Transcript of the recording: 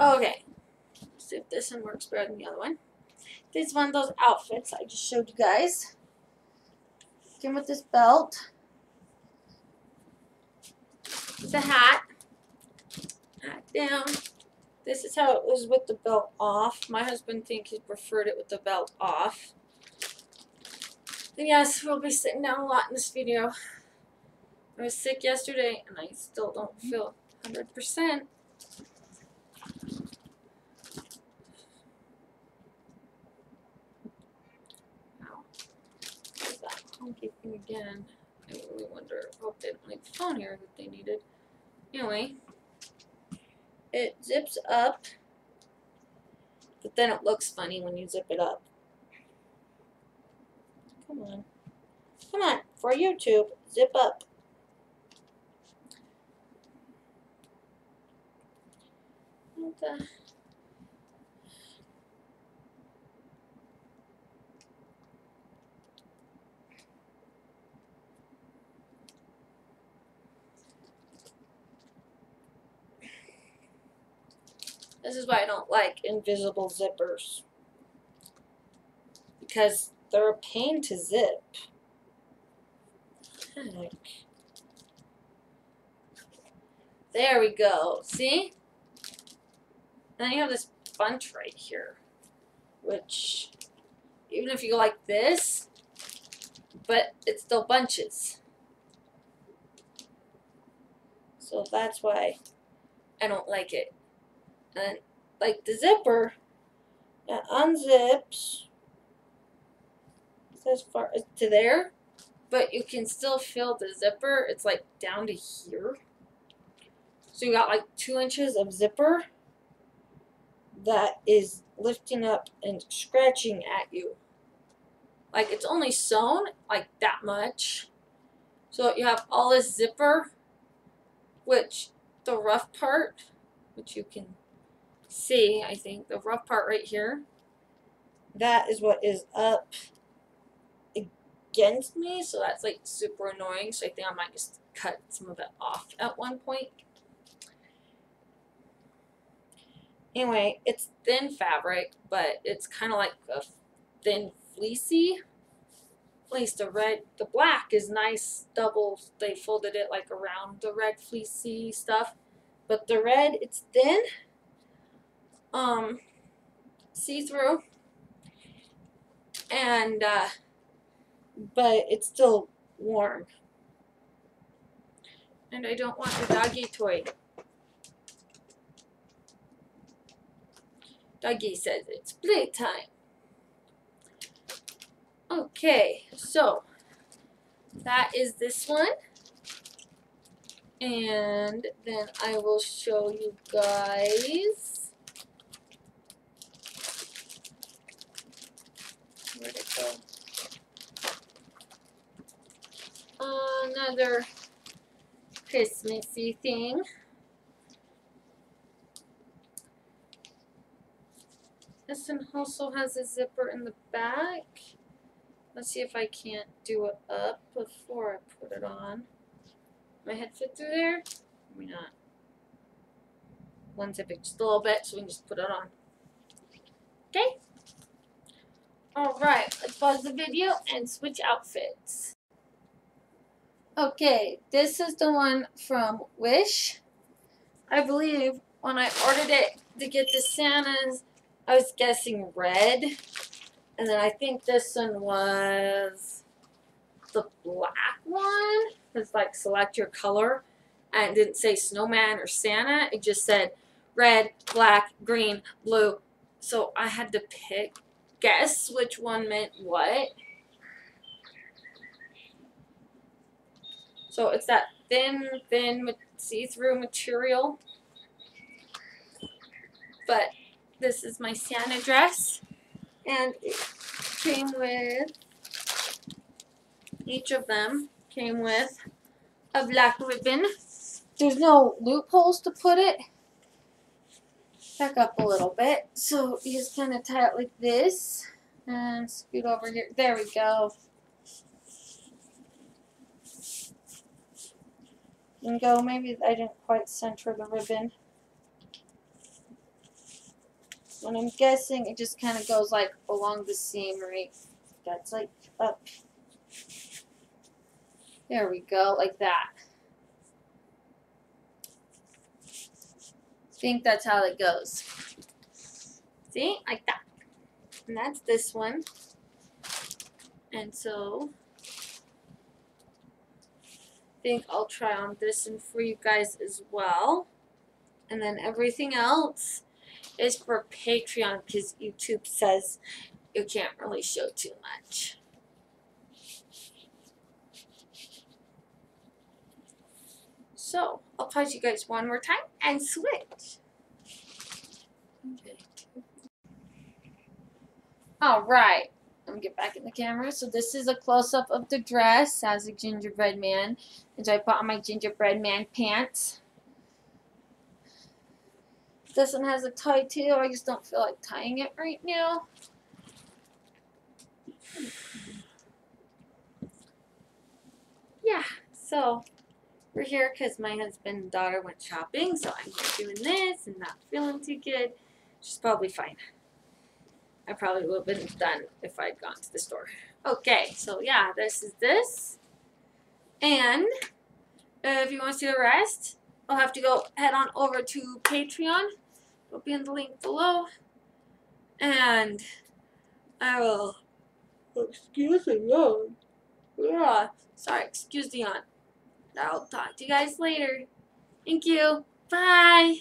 Okay. See if this one works better than the other one. This is one of those outfits I just showed you guys. Came with this belt. The hat. Hat down. This is how it was with the belt off. My husband thinks he preferred it with the belt off. And yes, we'll be sitting down a lot in this video. I was sick yesterday and I still don't mm-hmm. feel 100%. Again? I really wonder. Hope they don't leave the phone here that they needed. Anyway, it zips up, but then it looks funny when you zip it up. Come on. Come on, for YouTube, zip up. What the? This is why I don't like invisible zippers. Because they're a pain to zip. Heck. There we go. See? Then you have this bunch right here. Which, even if you go like this, but it still bunches. So that's why I don't like it. And like the zipper, it unzips as far as to there, but you can still feel the zipper. It's like down to here. So you got like two inches of zipper that is lifting up and scratching at you. Like it's only sewn like that much. So you have all this zipper, which the rough part, which you can see, I think, the rough part right here, that is what is up against me. So that's like super annoying. So I think I might just cut some of it off at one point. Anyway, it's thin fabric, but it's kind of like a thin fleecy. At least the red, the black is nice double. They folded it like around the red fleecy stuff. But the red, it's thin. Um, see-through. And, uh, but it's still warm. And I don't want the doggy toy. Doggy says it's playtime. Okay, so that is this one. And then I will show you guys. Go? Another Christmassy thing. This one also has a zipper in the back. Let's see if I can't do it up before I put it on. My head fit through there? Maybe not. One zip just a little bit so we can just put it on. Okay? Alright, let's pause the video and switch outfits. Okay, this is the one from Wish. I believe when I ordered it to get the Santas, I was guessing red. And then I think this one was the black one. It's like select your color. And it didn't say snowman or Santa. It just said red, black, green, blue. So I had to pick, guess which one meant what. So it's that thin, thin see-through material. But this is my Santa dress. And it came with, each of them came with a black ribbon. There's no loopholes to put it. Back up a little bit. So you just kind of tie it like this. And scoot over here. There we go. and go. Maybe I didn't quite center the ribbon. And I'm guessing it just kind of goes like along the seam right. That's like up. There we go, like that. Think that's how it goes. See? Like that. And that's this one. And so I think I'll try on this one for you guys as well. And then everything else is for Patreon because YouTube says you can't really show too much. So, I'll pause you guys one more time and switch. Okay. Alright, let me get back in the camera. So this is a close-up of the dress as a gingerbread man. And so I put on my gingerbread man pants. This one has a tie too. I just don't feel like tying it right now. Yeah, so we're here because my husband and daughter went shopping, so I'm doing this and not feeling too good. She's probably fine. I probably would have been done if I'd gone to the store. Okay, so yeah, this is this. And uh, if you want to see the rest, I'll have to go head on over to Patreon. It'll be in the link below. And I will. Excuse the yawn. Yeah, sorry, excuse the yawn. I'll talk to you guys later. Thank you. Bye.